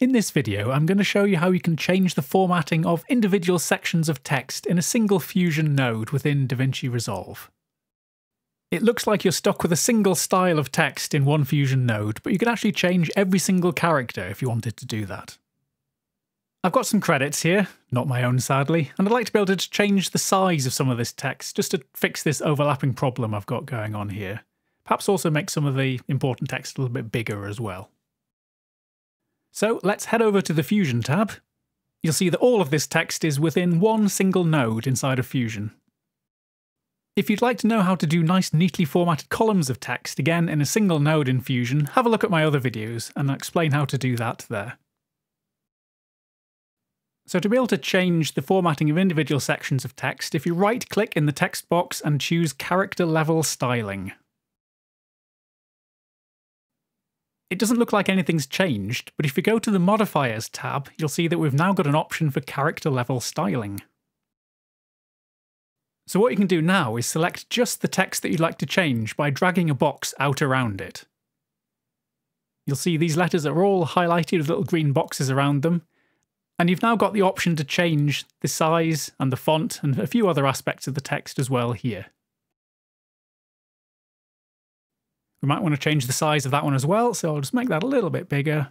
In this video, I'm going to show you how you can change the formatting of individual sections of text in a single Fusion node within DaVinci Resolve. It looks like you're stuck with a single style of text in one Fusion node, but you can actually change every single character if you wanted to do that. I've got some credits here, not my own sadly, and I'd like to be able to change the size of some of this text just to fix this overlapping problem I've got going on here. Perhaps also make some of the important text a little bit bigger as well. So let's head over to the Fusion tab. You'll see that all of this text is within one single node inside of Fusion. If you'd like to know how to do nice neatly formatted columns of text again in a single node in Fusion, have a look at my other videos and I'll explain how to do that there. So to be able to change the formatting of individual sections of text, if you right click in the text box and choose character level styling. It doesn't look like anything's changed, but if you go to the Modifiers tab, you'll see that we've now got an option for character level styling. So what you can do now is select just the text that you'd like to change by dragging a box out around it. You'll see these letters are all highlighted with little green boxes around them, and you've now got the option to change the size and the font and a few other aspects of the text as well here. We might want to change the size of that one as well, so I'll just make that a little bit bigger.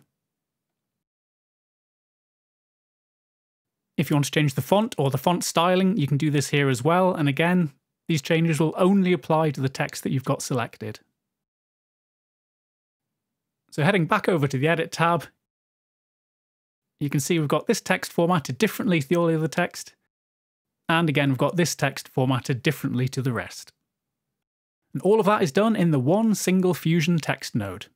If you want to change the font or the font styling, you can do this here as well. And again, these changes will only apply to the text that you've got selected. So heading back over to the Edit tab, you can see we've got this text formatted differently to all the other text. And again, we've got this text formatted differently to the rest. And all of that is done in the one single Fusion text node.